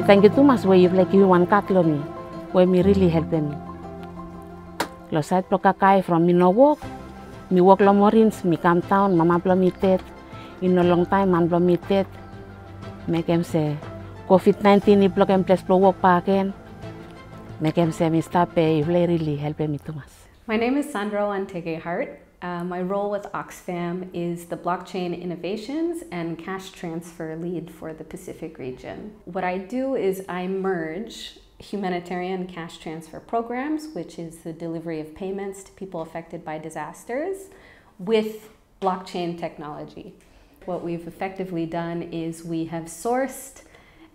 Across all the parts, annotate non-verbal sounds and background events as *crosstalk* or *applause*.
Mi thank you too much where you like you one cat lo me, where me really helping me. Lo side pro kakai from me no work, me work lo morins, me come town, mama blo me tet, in a long time man blo me tet. Make him say, COVID-19 ni block em place pro work pa again. Make him say me stop pay, really helping me too much. My name is Sandro Antege Hart. Uh, my role with Oxfam is the blockchain innovations and cash transfer lead for the Pacific region. What I do is I merge humanitarian cash transfer programs, which is the delivery of payments to people affected by disasters, with blockchain technology. What we've effectively done is we have sourced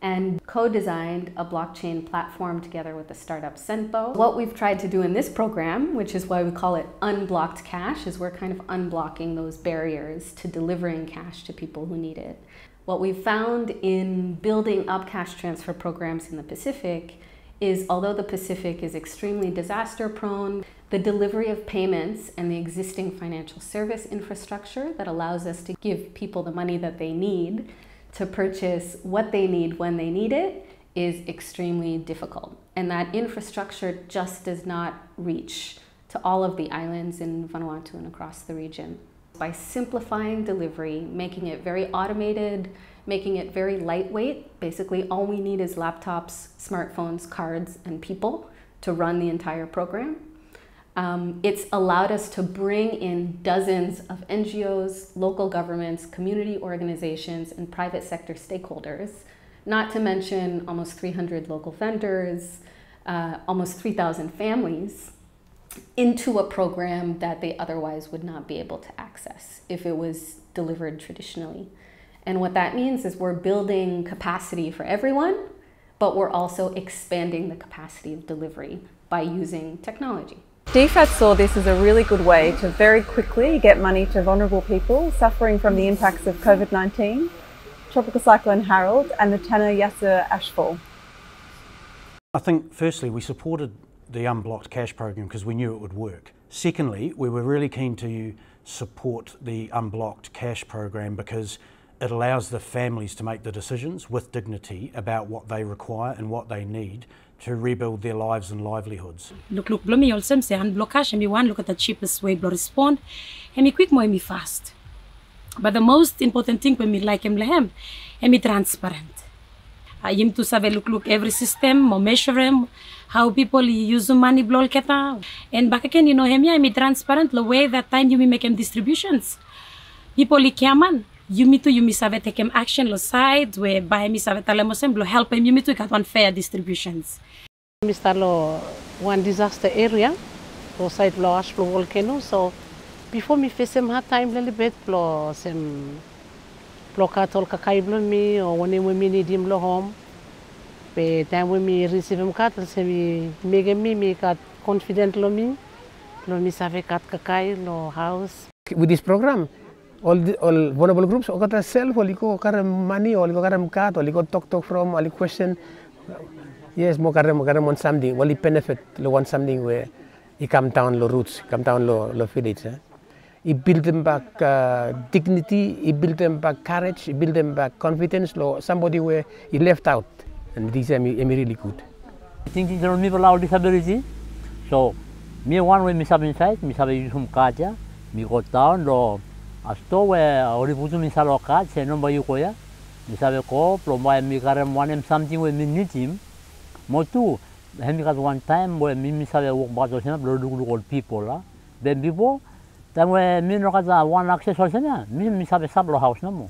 and co-designed a blockchain platform together with the startup Sempo. What we've tried to do in this program, which is why we call it unblocked cash, is we're kind of unblocking those barriers to delivering cash to people who need it. What we've found in building up cash transfer programs in the Pacific is although the Pacific is extremely disaster prone, the delivery of payments and the existing financial service infrastructure that allows us to give people the money that they need to purchase what they need when they need it is extremely difficult. And that infrastructure just does not reach to all of the islands in Vanuatu and across the region. By simplifying delivery, making it very automated, making it very lightweight, basically all we need is laptops, smartphones, cards, and people to run the entire program. Um, it's allowed us to bring in dozens of NGOs, local governments, community organizations, and private sector stakeholders, not to mention almost 300 local vendors, uh, almost 3,000 families, into a program that they otherwise would not be able to access if it was delivered traditionally. And what that means is we're building capacity for everyone, but we're also expanding the capacity of delivery by using technology. DFAT saw this as a really good way to very quickly get money to vulnerable people suffering from the impacts of COVID 19, Tropical Cyclone Harold, and the Tanna Yasur ashfall. I think, firstly, we supported the Unblocked Cash program because we knew it would work. Secondly, we were really keen to support the Unblocked Cash program because it allows the families to make the decisions with dignity about what they require and what they need to rebuild their lives and livelihoods. Look, look, blow me same say unblock cash and one look at the cheapest way to respond and me quick more me fast. But the most important thing when me like him and me transparent. I am to save look look every system, mo measure them, how people use money blow keta. And back again, you know him yeah, me transparent the way that time you make him distributions. People li kiaman. Yumi tu yumi save take him action lo side where by mi save tale mo sem help him yumi tu got one fair distributions. We start lo one disaster area, lo side lo ash lo volcano. So before me face some hard time little bit lo sem lo katol kakai blo mi or when we me need him lo home. Pe time when me receive him kat se mi mega mi mi kat confident lo mi lo mi save kat kakai lo house. With this program, all the, all vulnerable groups o kata self oli ko karam money oli ko karam kat oli ko talk talk from oli question. Yes mo karam mo karam on something oli benefit lo want something where he come down lo roots come down lo lo village eh? he build them back uh, dignity he build them back courage he build them back confidence lo somebody where he left out. And this is really good? Thinking there are people with disability. So me one way me sabe inside me sabe use hum kaja me go down lo asto we ori butu mi salo ka che no ba yuko ya mi sabe ko pro mai mi kare one em something we mi nitim. Mo tu he mi kat one time we mi mi sabe work ba so sena blo du du people la. Then people then we mi no kat one access so sena mi mi sabe sablo house no mo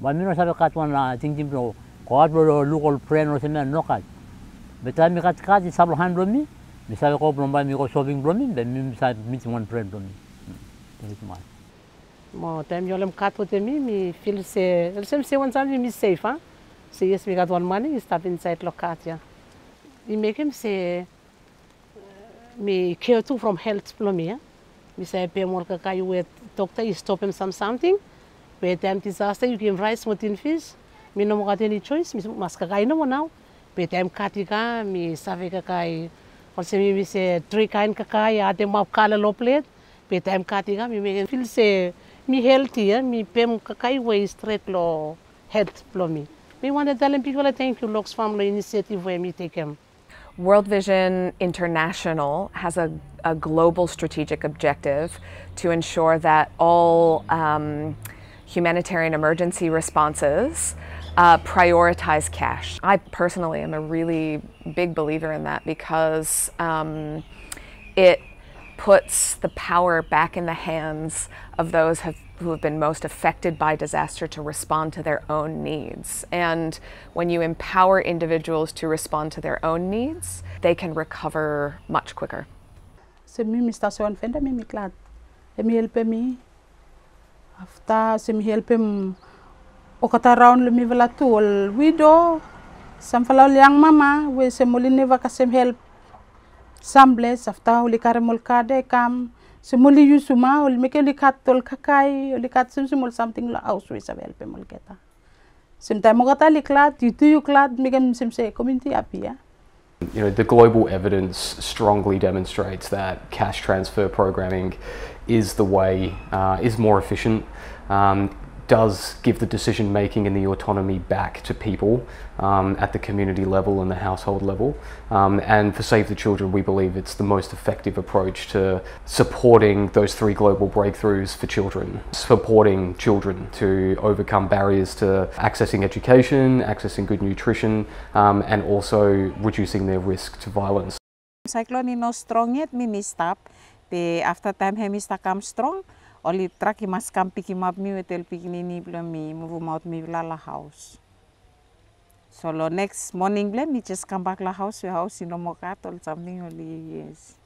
ba mi no sabe kat one la ting ting bro ko at blo local friend no sena no kat. Beta mi kat kat sablo hand bro mi mi sabe ko blo mi ko shopping bro mi then mi sabe mi one friend bro mi Thank you much. Mo time yo lem kat with me, me feel say, some say one time me safe, huh? So yes, we got one money, you stop inside Lokatia. You make him say, me care too from health from me, Me say, pay more kaka you wait, doctor, you stop him some something. By time disaster, you give rice with in fish. Me no got any choice, me mas kaka no now. By time katika, me save kaka, also me say, three kind kaka, ya te map kala low plate. By time katika, me make him feel say, healthy kakai way straight thank you, Family Initiative where take them. World Vision International has a, a global strategic objective to ensure that all um, humanitarian emergency responses uh, prioritize cash. I personally am a really big believer in that because um, it puts the power back in the hands of those have, who have been most affected by disaster to respond to their own needs. And when you empower individuals to respond to their own needs, they can recover much quicker. Se mi mi stasyon fenda mi mi klad. Mi helpe mi. Afta se mi helpe m o kata round le mi vela tu ol wido. Sam fala liang mama we help. Samble kade kam yusuma ol meke uli kat tol kakai something la mol keta. Sim ta mo kata li klad tu tu yu klad mi kem sim se community. You know, the global evidence strongly demonstrates that cash transfer programming is the way, uh, is more efficient, um, does give the decision making and the autonomy back to people um, at the community level and the household level. Um, and for Save the Children, we believe it's the most effective approach to supporting those three global breakthroughs for children, supporting children to overcome barriers to accessing education, accessing good nutrition, um, and also reducing their risk to violence. Cyclone no strong yet, mi stop. After time he mi come strong, oli traki mas kam piki map mi wetel piki ni ni bla mi move out mi la la house. So lo next morning bla mi just come back la house, your house in Omokat or something oli yes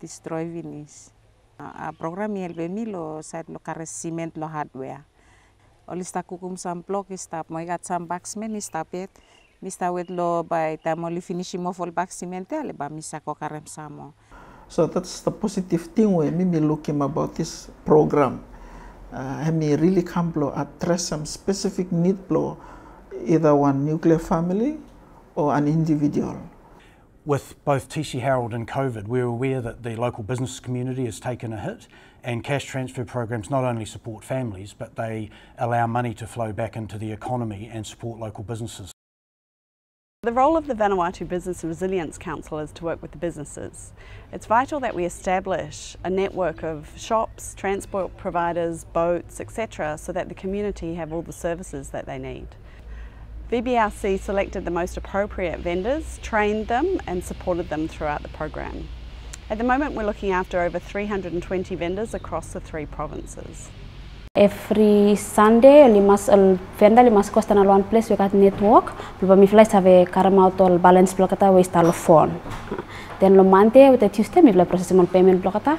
destroy vinis. A program mi elbe mi lo side lo kare cement lo hardware. Oli sta kukum sam block stop mo got some box men stop it. Mista wet lo by time oli finish mo full box cement ale ba misa ko karem samo. So that's the positive thing when me looking about this program. Uh, me really come blow address some specific need blow, either one nuclear family or an individual. With both TC Harold and COVID, we're aware that the local business community has taken a hit and cash transfer programs not only support families, but they allow money to flow back into the economy and support local businesses. The role of the Vanuatu Business Resilience Council is to work with the businesses. It's vital that we establish a network of shops, transport providers, boats, etc., so that the community have all the services that they need. VBRC selected the most appropriate vendors, trained them and supported them throughout the program. At the moment we're looking after over 320 vendors across the three provinces. Every Sunday limas el venda limas costa na one place we got network. Lupa mi fly save karama tol balance block kata we install phone. Then lo mante with Tuesday mi fly process mon payment block kata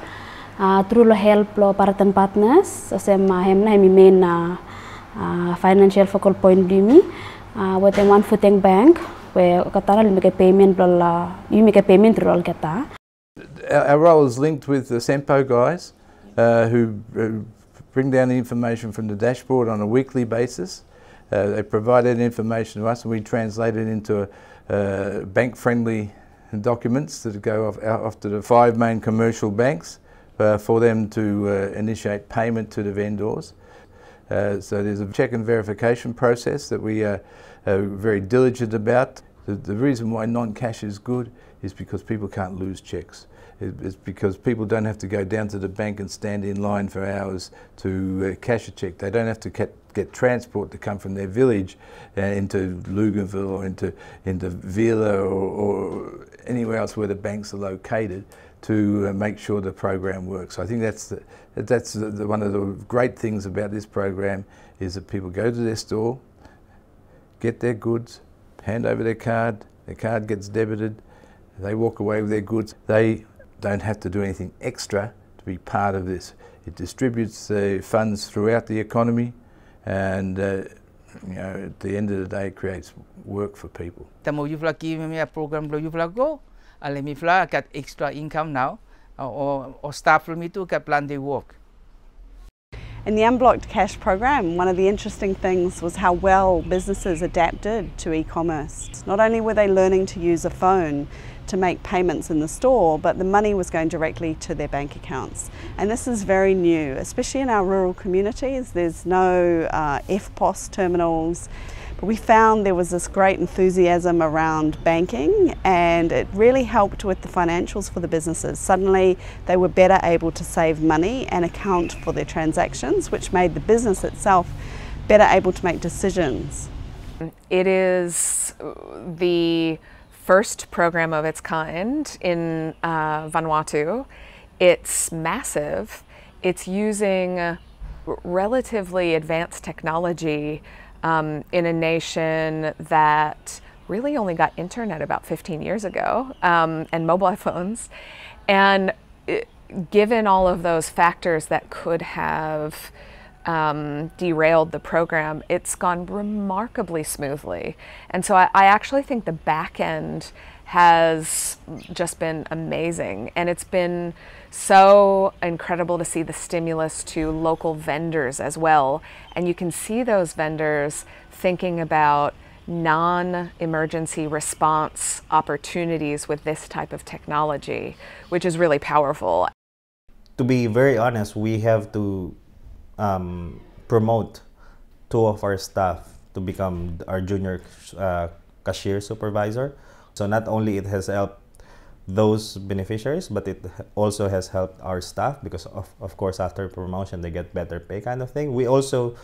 uh, through lo help lo paratan partners sem hem na mi main na uh, financial focal point di mi. Uh, with one footing bank we kata la make payment lo make payment role kata our role is linked with the Sempo guys uh, who uh, bring down the information from the dashboard on a weekly basis. Uh, they provide that information to us and we translate it into uh, bank-friendly documents that go off, off to the five main commercial banks uh, for them to uh, initiate payment to the vendors. Uh, so there's a check and verification process that we are very diligent about. The, the reason why non-cash is good is because people can't lose checks. It's because people don't have to go down to the bank and stand in line for hours to uh, cash a check. They don't have to get, get transport to come from their village uh, into Luganville or into, into Vila or, or, anywhere else where the banks are located to uh, make sure the program works. I think that's, the, that's the, the, one of the great things about this program is that people go to their store, get their goods, hand over their card, their card gets debited, they walk away with their goods. They don't have to do anything extra to be part of this. It distributes the funds throughout the economy and uh, you know, at the end of the day it creates work for people. Tamo yufla ki me a program lo yufla go, ale mi fla got extra income now, or, or staff for me to get plan they work. In the Unblocked Cash program, one of the interesting things was how well businesses adapted to e-commerce. Not only were they learning to use a phone to make payments in the store, but the money was going directly to their bank accounts. And this is very new, especially in our rural communities. There's no uh, EFTPOS terminals. But we found there was this great enthusiasm around banking and it really helped with the financials for the businesses. Suddenly they were better able to save money and account for their transactions, which made the business itself better able to make decisions. It is the first program of its kind in uh, Vanuatu. It's massive. It's using relatively advanced technology um, in a nation that really only got internet about 15 years ago um, and mobile *laughs* phones. And it, given all of those factors that could have um, derailed the program, it's gone remarkably smoothly. And so I, I actually think the back end has just been amazing. And it's been so incredible to see the stimulus to local vendors as well. And you can see those vendors thinking about non-emergency response opportunities with this type of technology, which is really powerful. To be very honest, we have to um, promote two of our staff to become our junior uh, cashier supervisor. So not only it has helped those beneficiaries, but it also has helped our staff because of, of course after promotion they get better pay kind of thing. We also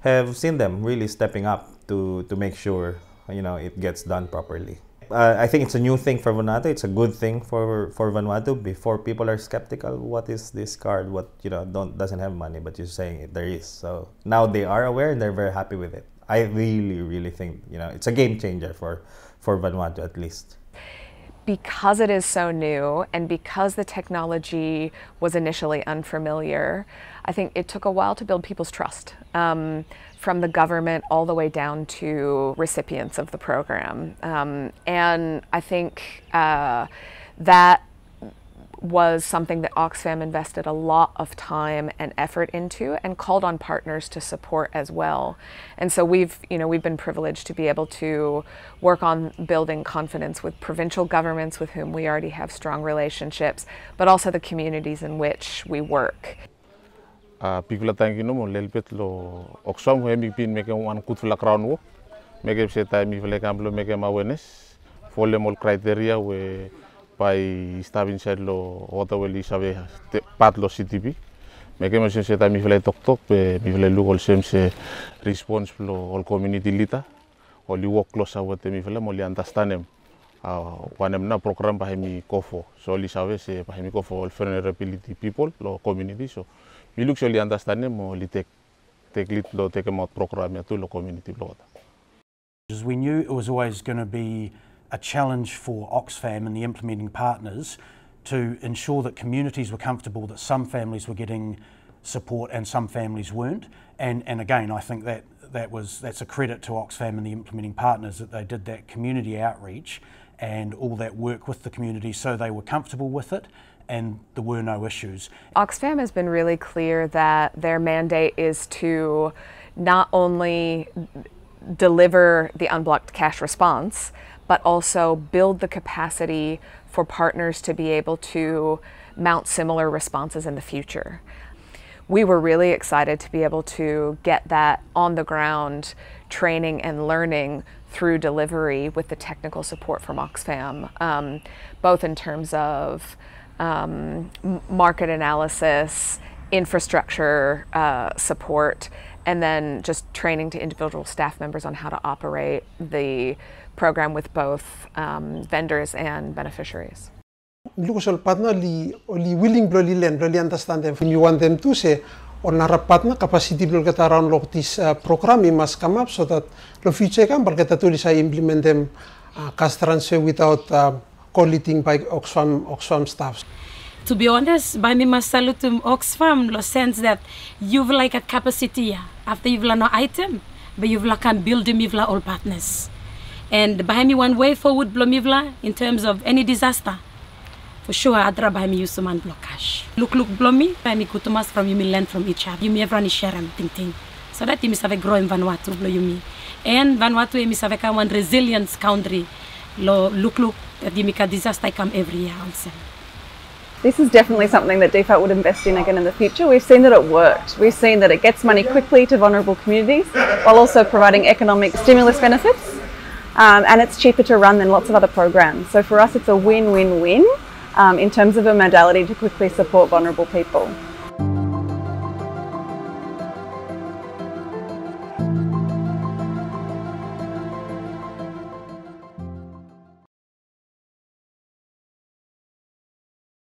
have seen them really stepping up to, to make sure you know it gets done properly. Uh, I think it's a new thing for Vanuatu. It's a good thing for for Vanuatu. Before people are skeptical, what is this card? What you know don't doesn't have money, but you're saying it, there is. So now they are aware and they're very happy with it. I really really think you know it's a game changer for for Vanuatu at least because it is so new and because the technology was initially unfamiliar, I think it took a while to build people's trust um, from the government all the way down to recipients of the program. Um, and I think uh, that was something that Oxfam invested a lot of time and effort into and called on partners to support as well. And so we've, you know, we've been privileged to be able to work on building confidence with provincial governments with whom we already have strong relationships, but also the communities in which we work. Uh, people thank you no lelpet lo Oxfam ho mi pin meke wan kut fla crown wo se tai mi fle kamblo meke awareness folle mol criteria we pai stava inside lo ota weli sabe pat lo CTP me ke se se ta mi fele tok tok pe mi fele lu gol sem se response lo ol community lita o li work close awat mi fele mo li understand a wanem na program pa mi kofo so li sabe se pa mi kofo ol vulnerability people lo community so mi luk so li understand mo li tek tek lit lo tek mo program ya tu lo community lo We knew it was always going to be a challenge for Oxfam and the implementing partners to ensure that communities were comfortable that some families were getting support and some families weren't. And, and again, I think that, that was, that's a credit to Oxfam and the implementing partners that they did that community outreach and all that work with the community so they were comfortable with it and there were no issues. Oxfam has been really clear that their mandate is to not only deliver the unblocked cash response, but also build the capacity for partners to be able to mount similar responses in the future. We were really excited to be able to get that on the ground training and learning through delivery with the technical support from Oxfam, um, both in terms of um, market analysis, infrastructure uh, support, and then just training to individual staff members on how to operate the program with both um, vendors and beneficiaries. Local partner li li willing len blo li understand them you want them to say on our partner capacity blo get around this uh, program it must come up so that lo future kan bar kita tulis I implement them uh, cash transfer without uh, collecting by Oxfam Oxfam staff. To be honest, by me must salute to Oxfam lo sense that you've like a capacity after you've learned an item, but you've like can build like all partners. And behind me one way forward blomivla in terms of any disaster. For sure, Adra behind me use some block cash. Look, look, blomi, by me kutumas from you me learn from each other. You me everyone share and ting ting. So that you have grow in Vanuatu, blo you me. And Vanuatu you have a one resilience country. Lo look, look, that you make a disaster come every year also. This is definitely something that DFAT would invest in again in the future. We've seen that it worked. We've seen that it gets money quickly to vulnerable communities while also providing economic stimulus benefits. Um, and it's cheaper to run than lots of other programs. So for us, it's a win-win-win um, in terms of a modality to quickly support vulnerable people.